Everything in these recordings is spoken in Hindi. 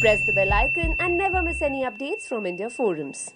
Press the bell icon and never miss any updates from India Forums.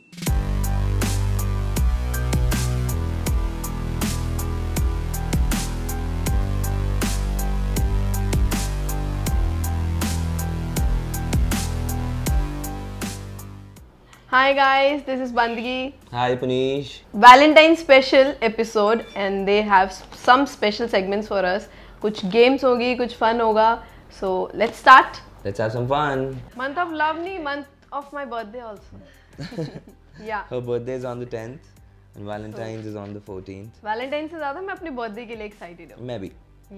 Hi guys, this is Bandagi. Hi Punish. Valentine special episode and they have some special segments for us. कुछ games होगी, कुछ fun होगा. So let's start. Let's have some fun. Month of love नहीं, month of my birthday also. yeah. Her birthday is on the 10th and Valentine's so, is on the 14th. Valentine से ज़्यादा मैं अपनी birthday के लिए excited हूँ. मैं भी.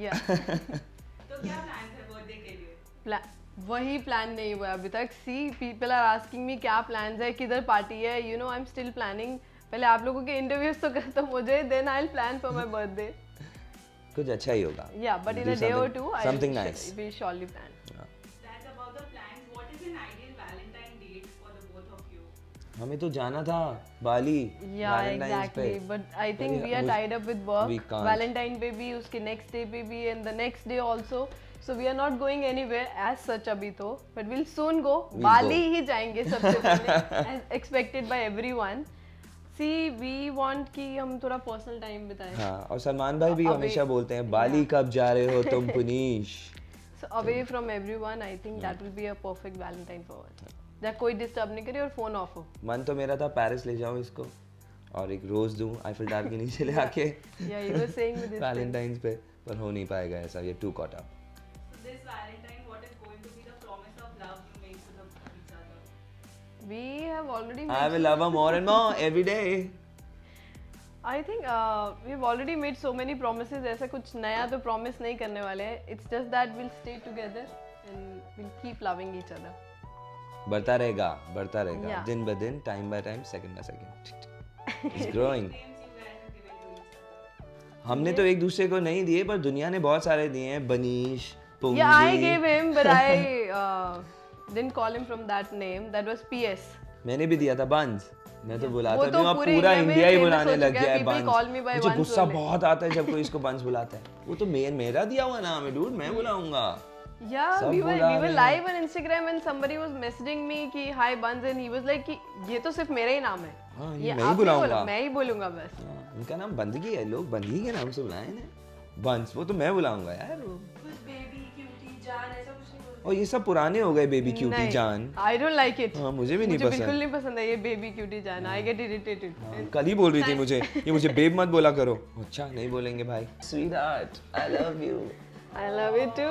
Yeah. तो क्या प्लान है बर्थडे के लिए Pla- वही प्लान नहीं हुआ अभी तक see people are asking me क्या प्लान्स है किधर पार्टी है you know I am still planning पहले आप लोगों के इंटरव्यूज़ तो कर तो मुझे then I will plan for my birthday कुछ अच्छा ही होगा. Yeah but in a day or two I. Will surely plan हमें तो जाना था Bali. Yeah exactly but I think But we are tied up with work Valentine पे भी उसके नेक्स्ट डे पे भी and the next day also so we are not going anywhere as such अभी तो but will soon go Bali. ही जाएँगे सबसे पहले as expected by everyone see we want कि हम थोड़ा पर्सनल टाइम बिताएँ। हाँ और सलमान भाई भी हमेशा बोलते हैं बाली कब जा रहे हो तुम Puneesh? So away from everyone, I think that will be a perfect Valentine for us. ना कोई डिस्टर्ब नहीं करे और फ़ोन ऑफ़ हो। मन तो मेरा था पेरिस ले जाऊँ इसको और एक रोज दूँ आईफिल टावर के नीचे ले आके। वैलेंटाइन पे पर हो नहीं पाएगा ऐसा ये too caught up We have already made I will love her more and more every day. I think we have already made so many promise ऐसा कुछ नया तो प्रोमिस नहीं करने वाले it's just that will stay together and will keep loving each other बढ़ता रहेगा बढ़ता रहेगा। Yeah. दिन ब दिन time by time second by second it's growing. हमने तो एक दूसरे को नहीं दिए पर दुनिया ने बहुत सारे दिए हैं। बनीश yeah I पुंजी gave him but I uh, didn't call him from that name. That was PS मैंने भी दिया था बंस। मैं तो बुलाता तो अब पूरा इंडिया ही बुलाने लग गया है, है बंस। मुझे गुस्सा बहुत आता है जब कोई इसको बंस बुलाता है। वो तो मेन मेरा दिया हुआ नाम है डूड मैं बुलाऊँगा। Yeah, we were we were live on Instagram and somebody was messaging me कि hi Buns and he was like कि ये तो सिर्फ़ मेरा ही नाम है। हाँ, ये ये मैं ही बुलाऊँगा। मैं ही बोलूँगा बस। हाँ, इनका नाम बंदगी है लोग बंदगी के नाम से बुलाए ना बंस वो तो मैं बुलाऊँगा यार वो। कुछ baby, cutie, जान ऐसा कुछ नहीं बोलते। और ये सब पुराने हो गए बेबी क्यूटी जान। I don't like it हाँ, मुझे भी नहीं मुझे पसंद। बिल्कुल नहीं पसंद है ये बेबी क्यूटी जान। आई गेट इरिटेटेड कल ही बोल रही थी मुझे ये मुझे बेब मत बोला करो। अच्छा नहीं बोलेंगे भाई sweet heart I love you I love you too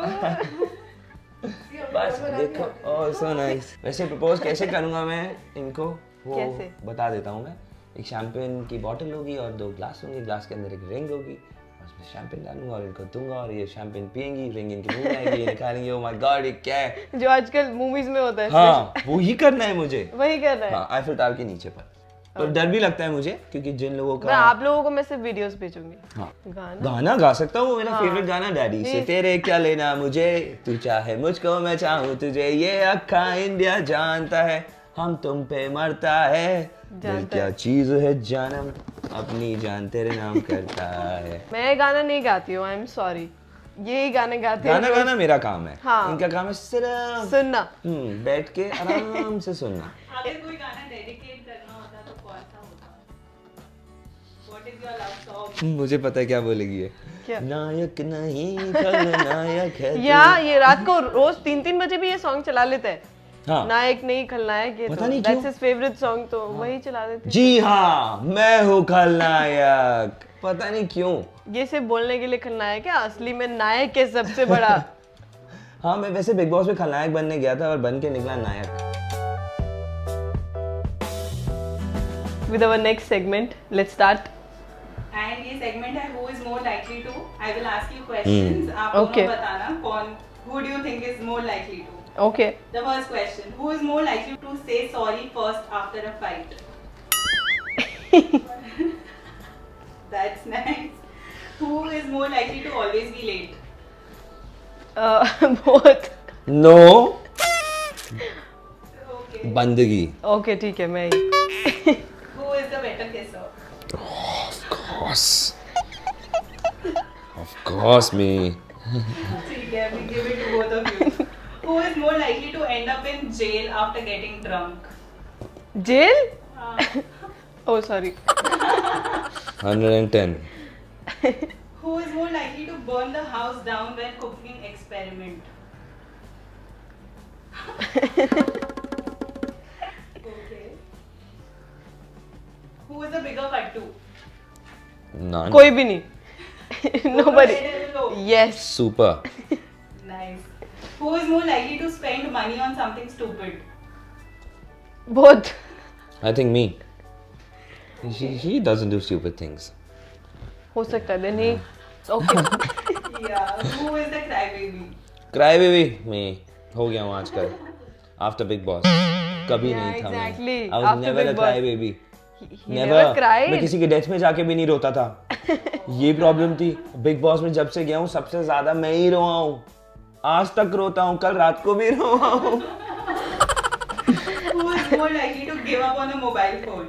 बस देखो ओह सो नाइस वैसे प्रपोज कैसे करूँगा मैं इनको वो कैसे? बता देता हूँ मैं एक शैम्पेन की बॉटल होगी और दो ग्लास होंगे ग्लास के अंदर एक रिंग होगी और उसमें शैम्पेन डालूँगा और इनको दूँगा और ये शैम्पेन पियेंगी रिंग इनके मुँह में आएगी ये निकालेंगे ओह माय गॉड ये क्या है जो आजकल मूवीज़ में होता है हाँ वो ही करना है मुझे। वही कर रहा है। हाँ आईफिल टावर के नीचे पर। पर डर भी लगता है मुझे क्योंकि जिन लोगों का मैं आप लोगों को मैं सिर्फ़ वीडियोस भेजूँगी। हाँ। गाना? गाना गा सकता हूँ मेरा फेवरेट गाना डैडी से तेरे क्या लेना मुझे? तू चाहे मुझको मैं चाहूँ तुझे ये अक्खा इंडिया जानता है। हम तुम पे मरता है। दिल क्या चीज़ है जानम अपनी जान तेरे नाम करता है। मैं गाना नहीं गाती हूँ आई एम सॉरी ये ही गाने गाती हूँ गाना गाना मेरा काम है। हाँ। इनका काम है सिर्फ़ सुनना। हम्म, बैठ के आराम से सुनना। अगर कोई गाना डेडिकेट मुझे पता है क्या बोलेगी ये। नायक नहीं खलनायक है या ये रात को रोज तीन तीन बजे भी ये सॉन्ग चला लेते हैं। हाँ। नायक नहीं खलनायक ये पता तो नहीं दैट्स हिज फेवरेट सॉन्ग तो हाँ। वही चला देते हैं। जी हाँ मैं हूँ खलनायक पता नहीं क्यों। ये सिर्फ़ बोलने के लिए खलनायक है असली में नायक है सबसे बड़ा। हाँ मैं वैसे बिग बॉस में खलनायक बनने गया था और बन के निकला नायक। With our next segment let's start And ये segment है who is more likely to. I will ask you questions. आप Okay. बताना कौन who do you think is more likely to. okay The first question: Who is more likely to say sorry first after a fight? That's nice. Who is more likely to always be late? uh, both no. Bandagi okay ठीक है मैं ही course. of course, me. we give it to both of you. Who is more likely to end up in jail after getting drunk? Jail? Uh. oh, sorry. 110. Who is more likely to burn the house down when cooking experiment? okay. Who is the bigger fight too? None. कोई भी नहीं. Nobody. Yes. Super. Nice. Who is more likely to spend money on something stupid? Both. I think me. He, he doesn't do stupid things. हो सकता है. Then he. Okay. Yeah. Who is the crybaby? Cry baby. Me. हो गया हूँ आजकल. After Big Boss. कभी Yeah, नहीं था मैं. exactly. I was After never Big a Boss. Cried. मैं किसी की डेथ में जाके भी नहीं रोता था ये प्रॉब्लम थी बिग बॉस में जब से गया हूँ सबसे ज़्यादा मैं ही रोआ हूँ आज तक रोता हूँ कल रात को भी रोआ हूँ Who is more likely to give up on a mobile phone?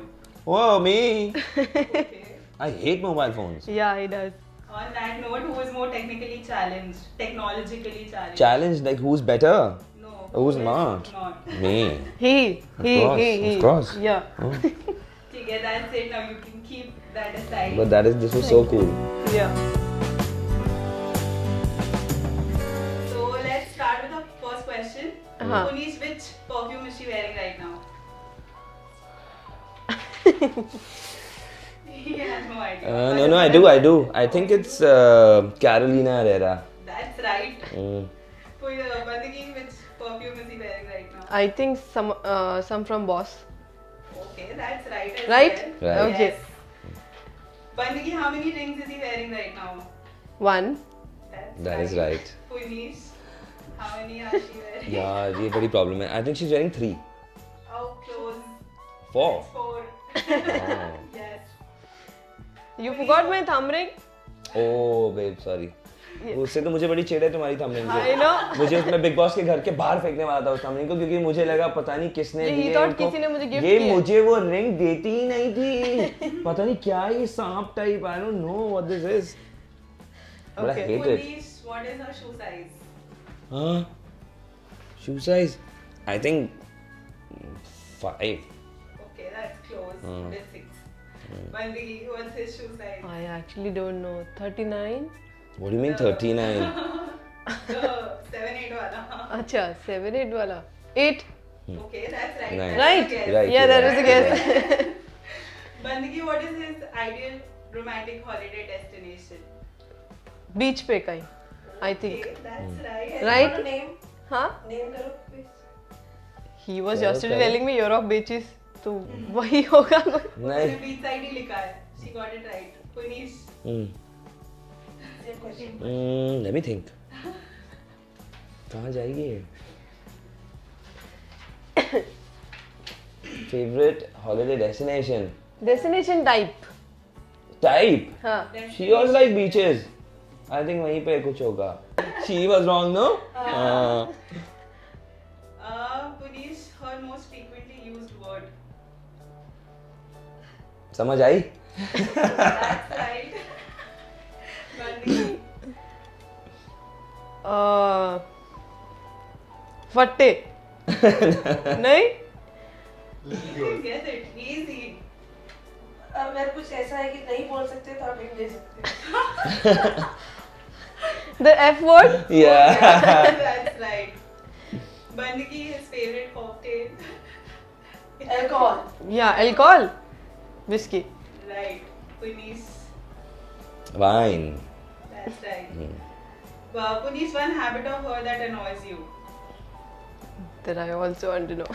Oh me Okay. I hate mobile phones Yeah, he does. On that note, who is more technically challenged? Technologically challenged? challenge like who's better no. Who's who not? Not. me He. Of He. course, he. of course. Yeah. Okay, that's it. Now you can keep that aside. but that is this was so cool Yeah. So let's start with the first question. Uh-huh. Punish, which perfume is she wearing right now? he has no idea. uh, no no I do I do I think it's uh, Carolina Herrera That's right. mm. Who is uh, which perfume is he wearing right now? I think some uh, some from Boss. Okay, that's right. As Right? Well. Right. Okay. Yes. Bandagi, how many rings is he wearing right now? One. That's That is right. Punish, how many are she wearing? यार ये बड़ी प्रॉब्लम है I think she is wearing 3 How close? 4 Four. Oh. yes. You forgot my thumb ring? Oh babe sorry उससे तो मुझे बड़ी है तुम्हारी थंबनेल से मुझे उसमें बिग बॉस के घर के बाहर फेंकने वाला था उस थंबनेल को क्योंकि मुझे लगा पता नहीं किसने ये दिए किसी ने मुझे ये किया है। मुझे वो रिंग देती ही नहीं थी पता नहीं क्या ये सांप type I don't know what this is but I Okay. Hate it Punish, what is her shoe हाँ shoe size I think 5 Okay, that's close. Hmm. With six. Bandagi, what's his shoe size? I actually don't know. 39? What do you mean 39 The seven eight wala. Acha, 7 8 wala. 8. Okay, that's right. Nice. That's Right? a guess. Right. Yeah, that right. was a guess. Bandagi, what is his ideal romantic holiday destination? Beach पे कहीं. I think. Okay, that's right. Right? name Huh? name karo please He was Chalo, yesterday chalo. telling me Europe beaches. तो वही होगा कोई. नहीं beach side ही लिखा है. She got it right. Punish. Question let me think कहाँ जाएगी favourite holiday destination destination type type हाँ. She was like beaches I think वहीं पे कुछ होगा. शी वाज रॉन्ग नो हाँ. हाँ. समझ आई? फट्टे. नहीं? अगर कुछ ऐसा है कि नहीं बोल सकते तो आप हिंट दे सकते The F word? Yeah. That's right. Bandagi, his favorite cocktail. Alcohol Yeah, alcohol. Whiskey. Right. Punish. Wine. That's right. Uh, Punish, one habit of her that annoys you. That I also want to know.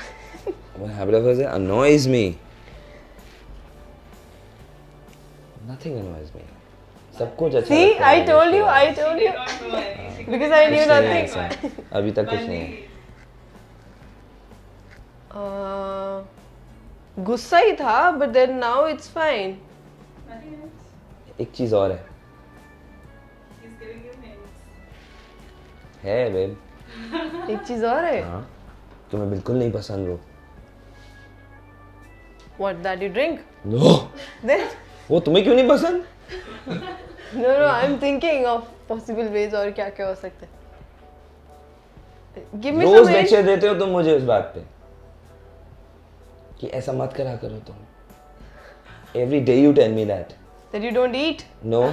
What habit of hers annoys me? Nothing annoys me. सब कुछ अच्छा See, है I told you, I told you. Because I knew है nothing. अभी तक कुछ नहीं है Uh, गुस्सा ही था, but then now it's fine. एक चीज़ और है है बेब एक चीज़ और है. हाँ। तुम्हें बिल्कुल नहीं पसंद वो। What that you drink? No Then? वो तुम्हें क्यों नहीं पसंद? No no I'm thinking of possible ways और क्या क्या हो सकता है. गिव मी रोज सम लेक्चर देते हो तुम मुझे उस बात पे। कि ऐसा मत करा करो तुम। Every day you tell me that that you don't eat? No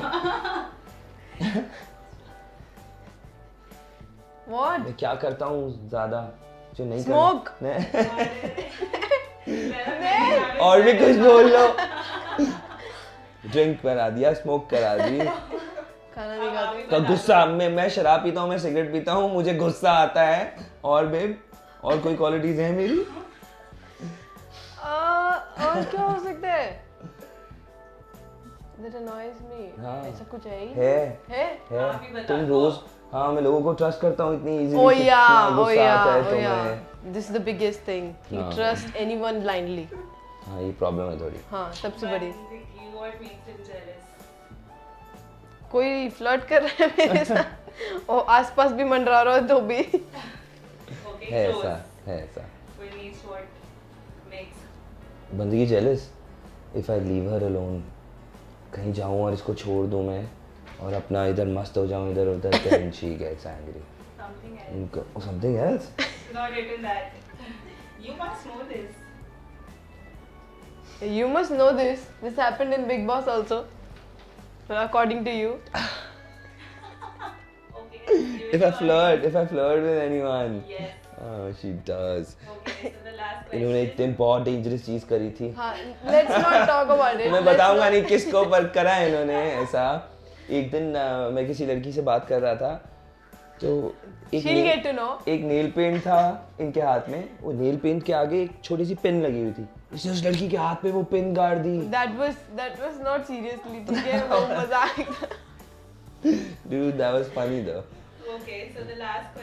what? मैं क्या करता हूँ ज़्यादा जो नहीं Smoke. कर और भी कुछ बोल लो। ड्रिंक करा दिया स्मोक करा दी। खाना नहीं खाते का गुस्सा मैं मैं शराब पीता हूँ मैं सिगरेट पीता हूँ मुझे गुस्सा आता है। और बेब और कोई क्वालिटीज है मेरी? और क्या हो सकता है? That annoys me. हाँ। ऐसा कुछ है ही है। है? है। तुम रोज हाँ मैं लोगों को ट्रस्ट करता हूँ इतनी इजीली oh yeah oh गुस्सा yeah आता है oh तुम्हें yeah this is the biggest thing. You हाँ। trust anyone blindly. हाँ ये प्रॉब्लम है थोड़ी। हाँ सबसे बड़ी? कोई फ्लर्ट कर रहा है मेरे साथ? और आसपास भी मंडरा रहा है तो भी। है ऐसा है ऐसा। Beneath what makes Bandagi jealous if I leave her alone कहीं जाऊँ और इसको छोड़ दूँ मैं? और अपना इधर मस्त हो जाऊँ इधर उधर then she gets angry something else. इनको something else Not written that. You must know this. you must know this this happened in big boss also according to you Okay. if I flirt if I flirt with anyone. Yes. oh she does Okay. So the last इन्होंने एक question. दिन बहुत डेंजरस चीज़ करी थी हाँ let's not talk about it मैं बताऊँगा not- नहीं किसको पर करा इन्होंने ऐसा एक दिन आ, मैं किसी लड़की से बात कर रहा था तो एक ने, एक नेल पेंट था इनके हाथ में वो नेल पेंट के आगे एक छोटी सी पिन लगी हुई थी। इसने उस लड़की के हाथ पे वो पिन गाड़ दी।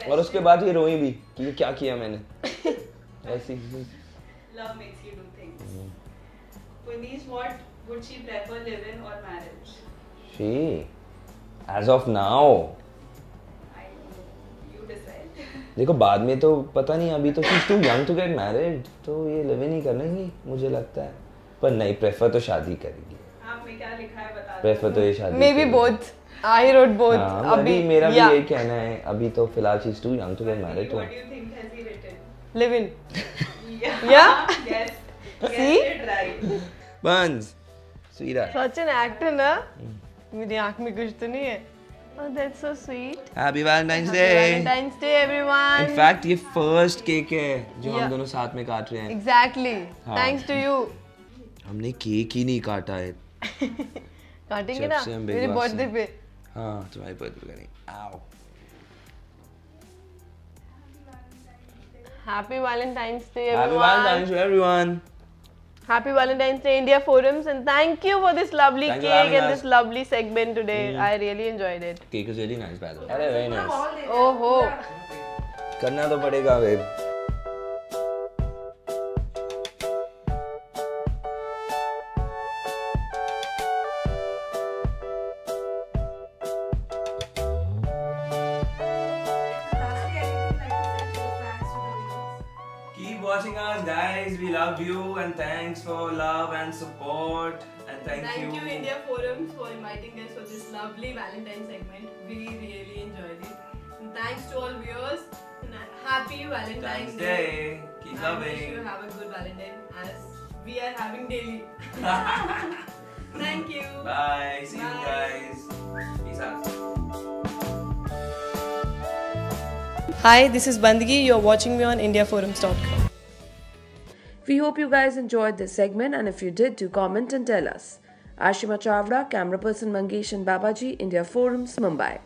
और उसके बाद ये रोई भी कि क्या किया मैंने। ऐसी love makes you do things Puneet what would she prefer live in और marriage she know. You decide. देखो बाद में तो पता नहीं अभी तो she's too young to get married तो ये लिव नहीं करेंगी मुझे लगता है पर नहीं प्रेफर तो शादी करेगी आप में क्या लिखा है बता दो. प्रेफर तो ये शादी maybe करेगी। both I wrote both हाँ मैं अभी मेरा भी यही कहना है अभी तो फ़िलहाल she's too young to get married तो What do you think has he written? live in Yeah. Yeah? yes. See? Guessed it right. Buns sweetheart such an actor ना मेरी आँख में कुछ तो नहीं है oh that's so sweet happy valentine's Happy day Valentine's Day everyone in fact ये first केक है जो Yeah. हम दोनों साथ में काट रहे हैं exactly हाँ। thanks to you हमने केक ही नहीं काटा है काटेंगे ना मेरे बर्थडे पे हाँ तुम्हारी बर्थडे पे करेंगे आओ Happy Valentine's Day Happy everyone Valentine's to everyone. Happy Valentine's Day India Forums and thank you for this lovely Thank you cake for having and us. Mm. this lovely segment today. I really enjoyed it. Cake is really nice by the way. अरे very nice. All दे Oh ho. करना तो पड़ेगा babe. watching us guys. We love you and thanks for love and support and thank, Thank you India Forums for inviting us for this lovely Valentine segment. We really enjoyed it. And thanks to all viewers. And happy Valentine's Valentine's Day. Day. Keep I wish you have a good Valentine as we are having daily. Thank you. Bye. See you guys. Peace out. Hi, this is Bandagi. You're watching me on IndiaForums.com. We hope you guys enjoyed this segment and if you did, do comment and tell us. Ashima Chavda, camera person Mangesh and Babaji, India Forums, Mumbai.